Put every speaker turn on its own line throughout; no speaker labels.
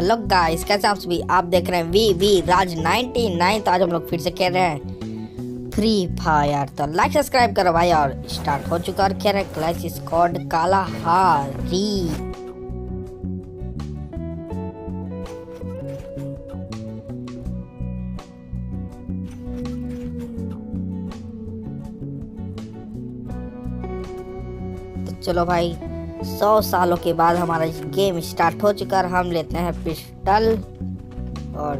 Hello guys कैसे आप सभी, आप देख रहे हैं वी वी, राज 99 तो आज हम लोग फिर से खेल रहे हैं। फ्री फायर तो लाइक सब्सक्राइब करो भाई, और स्टार्ट हो चुका और खेल रहे क्लैश स्क्वाड काला हारी चलो भाई सौ सालों के बाद हमारा गेम स्टार्ट हो चुका और हम लेते हैं पिस्टल और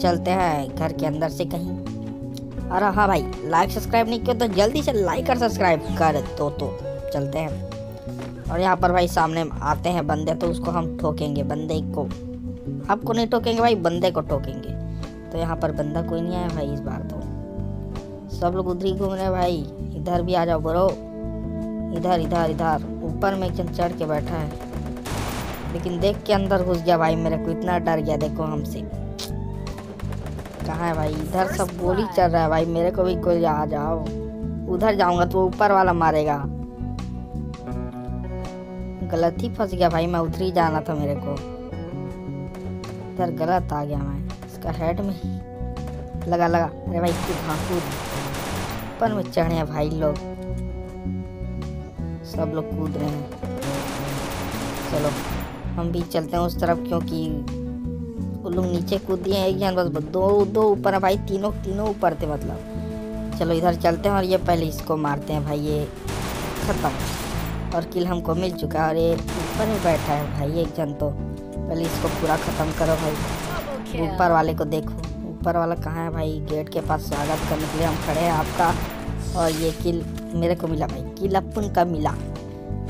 चलते हैं घर के अंदर से कहीं। और हाँ भाई लाइक सब्सक्राइब नहीं किया तो जल्दी से लाइक और सब्सक्राइब कर दो तो चलते हैं। और यहाँ पर भाई सामने आते हैं बंदे तो उसको हम ठोकेंगे, बंदे को। आपको नहीं ठोकेंगे भाई, बंदे को ठोकेंगे। तो यहाँ पर बंदा कोई नहीं आया भाई इस बार तो। सब लोग उधर ही घूम रहे हैं भाई। इधर भी आ जाओ ब्रो इधर इधर इधर। ऊपर में एक जन चढ़ के बैठा है। लेकिन देख के अंदर घुस गया भाई, मेरे को इतना डर गया, देखो हमसे। कहाँ है भाई? इधर सब गोली चल रहा है भाई, मेरे को भी कोई आ जाओ। उधर जाऊँगा तो ऊपर वाला मारेगा। गलत ही फंस गया भाई, मैं उधर ही जाना था मेरे को। इधर गलत आ गया मैं, इसका हेड में लगा लगा। अरे भाई ऊपर में चढ़े भाई लोग। सब लोग कूद रहे हैं। चलो, हम भी चलते हैं उस तरफ़ क्योंकि वो लोग नीचे कूद दिए हैं, एक जन बस, दो दो ऊपर है भाई, तीनों तीनों ऊपर थे मतलब। चलो, इधर चलते हैं और ये पहले इसको मारते हैं भाई, ये खत्म। और किल हमको मिल चुका है और ये ऊपर ही बैठा है भाई, एक जन तो। पहले इसको पूरा ख़त्म करो भाई। ऊपर वाले को देखो, ऊपर वाला कहाँ है भाई, गेट के पास स्वागत करने के लिए हम खड़े हैं आपका। और ये किल मेरे को मिला भाई, किल अपन का मिला।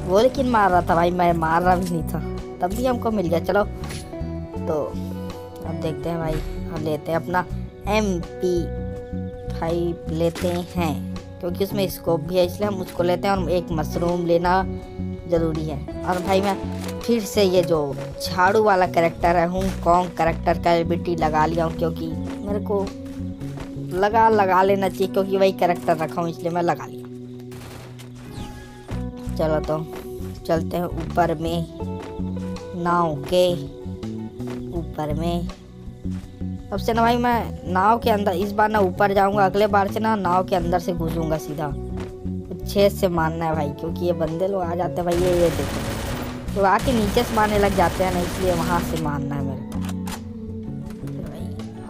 वो लेकिन मार रहा था भाई, मैं मार रहा भी नहीं था। तब भी हमको मिल गया, चलो। तो अब देखते हैं भाई, हम लेते हैं अपना एम पी फाइव लेते हैं, क्योंकि उसमें स्कोप भी है, इसलिए हम उसको लेते हैं और एक मशरूम लेना ज़रूरी है। और भाई मैं फिर से ये जो झाड़ू वाला करेक्टर है, हूँ कॉन्ग करेक्टर का एबिलिटी लगा लिया हूँ, क्योंकि मेरे को लगा लगा लेना चाहिए क्योंकि वही करेक्टर रखा हूँ, इसलिए मैं लगा लिया चलो तो चलते हैं ऊपर में। नाव के ऊपर में। अब से ना भाई मैं नाव के अंदर, इस बार ना ऊपर जाऊँगा, अगले बार से ना नाव के अंदर से घुसूँगा सीधा। छेद से मारना है भाई, क्योंकि ये बंदे लोग आ जाते हैं भाई, ये ये देखो। तो आके नीचे से मारने लग जाते हैं ना, इसलिए वहाँ से मारना है मेरे को।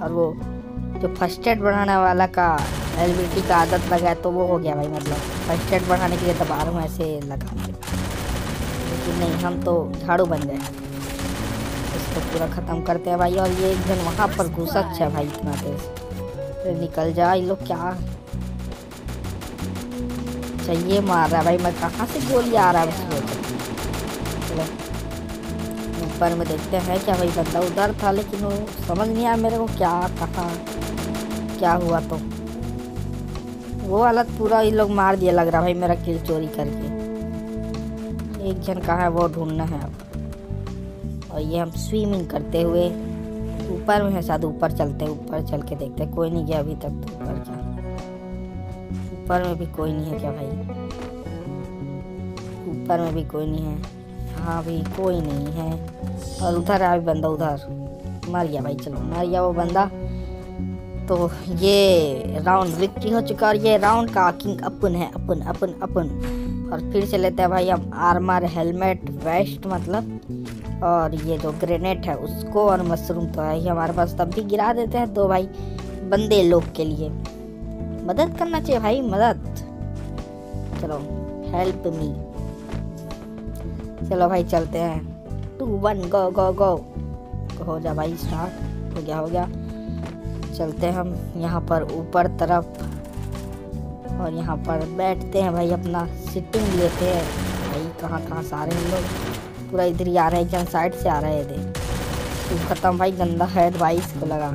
और वो जो फ़र्स्ट एड बढ़ाने वाला का एलबीटी का आदत लगा है तो वो हो गया भाई मतलब फ़र्स्ट एड बढ़ाने के लिए दबा रहा हूँ, ऐसे लगा लेकिन नहीं, हम तो झाड़ू बन गए। इसको पूरा ख़त्म करते हैं भाई, और ये एक दिन वहाँ पर घुसक है भाई, इतना तेज। निकल जा, ये लोग क्या? चाहिए मार रहा भाई, मैं कहाँ से गोली आ रहा है चलो, ऊपर में देखते हैं क्या भाई, बंदा उधर था, लेकिन वो समझ नहीं आया मेरे को क्या, कहा? क्या हुआ तो? वो हालत पूरा ये लोग मार दिया लग रहा भाई, मेरा किल चोरी करके। एक जन कहाँ है, वो ढूंढना है अब। और ये हम स्विमिंग करते हुए ऊपर में है, शायद ऊपर चलते हैं, ऊपर चल के देखते हैं। कोई नहीं गया अभी तक तो ऊपर क्या ऊपर में भी कोई नहीं है क्या भाई? ऊपर में भी कोई नहीं है। हाँ भी कोई नहीं है। और उधर है बंदा उधर। मर गया भाई, चलो, मर गया वो बंदा। तो ये राउंड विक्ट्री हो चुका और ये राउंड का किंग अपन है, अपन अपन अपन। और फिर से लेते हैं भाई हम आर्मर हेलमेट वेस्ट मतलब। और ये जो ग्रेनेड है उसको और मशरूम तो है ही हमारे पास तब भी गिरा देते हैं दो भाई बंदे लोग के लिए। मदद करना चाहिए भाई, मदद। चलो हेल्प मी चलो भाई चलते हैं। टू वन गो गो गो हो जा भाई स्टार्ट हो गया हो गया। चलते हैं हम यहाँ पर ऊपर तरफ़ और यहाँ पर बैठते हैं भाई, अपना सिटिंग लेते हैं। भाई, कहाँ कहाँ से आ रहे हैं लोग? पूरा इधर ही आ रहे हैं, एकदम साइड से आ रहे इधर। तू खत्म भाई, गंदा है भाई इसको लगा।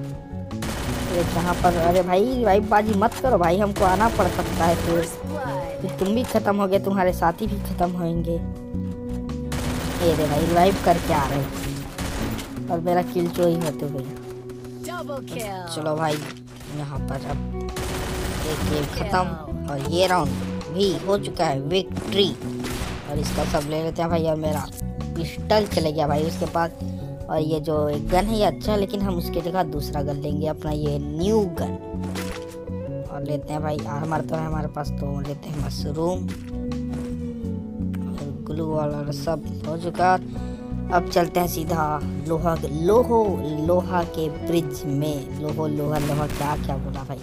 ये जहाँ पर अरे भाई भाई बाजी मत करो भाई, हमको आना पड़ सकता है फिर। फिर तुम भी खत्म हो गए, तुम्हारे साथी भी खत्म होंगे। ये दे भाई रिवाइव करके आ रहे और मेरा किल चोरी होते हुए। चलो भाई यहाँ पर अब एक गेम खत्म और ये राउंड भी हो चुका है विक्ट्री और इसका सब ले लेते हैं भाई और मेरा पिस्टल चले गया भाई उसके पास। और ये जो एक गन है ये अच्छा है लेकिन हम उसके जगह दूसरा गन लेंगे अपना ये न्यू गन और लेते हैं भाई आर्मर तो है हमारे पास तो लेते हैं मशरूम ग्लू वाला सब हो चुका। अब चलते हैं सीधा लोहा लोहो लोहा के ब्रिज में। लोहो लोहा लोहा क्या क्या बोला भाई?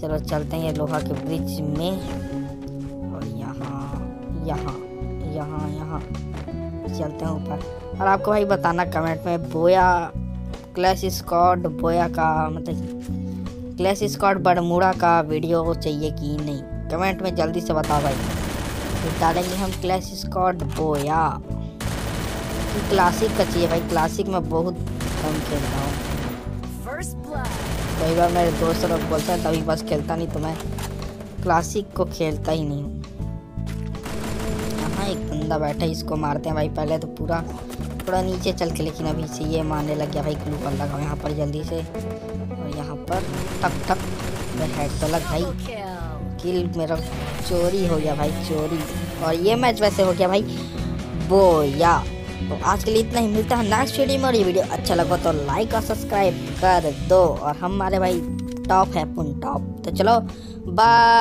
चलो चलते हैं लोहा के ब्रिज में। और यहाँ यहाँ यहाँ यहाँ। चलते हैं ऊपर। और आपको भाई बताना कमेंट में, बोया क्लैश स्कॉड बोया का मतलब क्लैश स्कॉड बड़मूड़ा का वीडियो चाहिए कि नहीं? कमेंट में जल्दी से बताओ भाई। डालेंगे हम क्लैश स्कॉड बोया। क्लासिक का चाहिए भाई क्लासिक में बहुत कम खेलता हूँ। कई बार मेरे दोस्त लोग बोलते हैं तभी बस खेलता नहीं तो मैं क्लासिक को खेलता ही नहीं हूँ। एक बंदा बैठा है इसको मारते हैं भाई। पहले तो पूरा थोड़ा नीचे चल के लेकिन अभी से ये मारने लग गया भाई ग्लू पर लगाओ यहाँ पर जल्दी से और यहाँ पर ठक ठक हेड तो लग भाई किल मेरा चोरी हो गया भाई चोरी। और ये मैच वैसे हो गया भाई बोया। तो आज के लिए इतना ही। मिलता है नेक्स्ट वीडियो में और ये वीडियो अच्छा लगा तो लाइक और सब्सक्राइब कर दो। और हमारे भाई टॉप है पुन टॉप तो चलो बाय